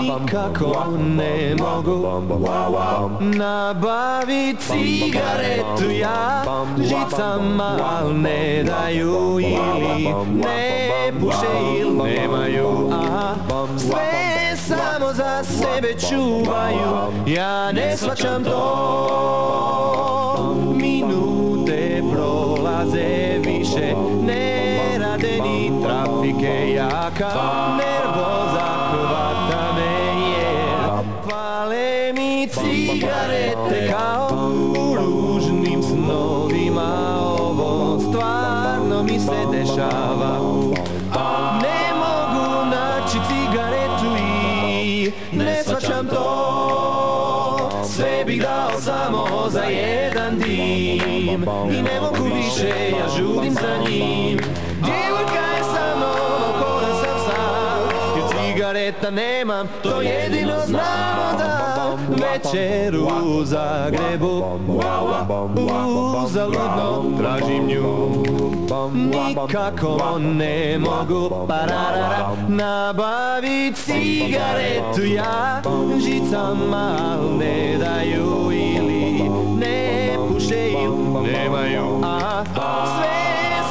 Nikako ne mogu Nabavit cigaretu ja Žicama al ne daju ili ne puše ili nemaju a sve samo za sebe čuvaju ja ne shvaćam to minute prolaze više ne rade ni trafike jaka nervoza cigarete kao u ružnim snovima. Ovo stvarno mi se dešava. Ne mogu naći cigaretu i ne shvaćam to. sve bih dao samo za jedan dim. I ne mogu više, ja žudim za njim. Djevojka je sa mnom, koda sam sam. Jer cigareta nemam, to jedino znam da Večer u Zagrebu. Uzaludno tražim nju. Nikako ne mogu. Pararara Nabavit cigaretu ja. Žicama ne daju ili ne puše ili nemaju. A sve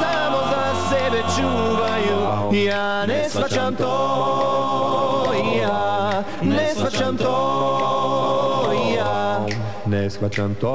samo za sebe čuvaju. Ja ne shvaćam to. Ja ne shvaćam to neįskvačiant to.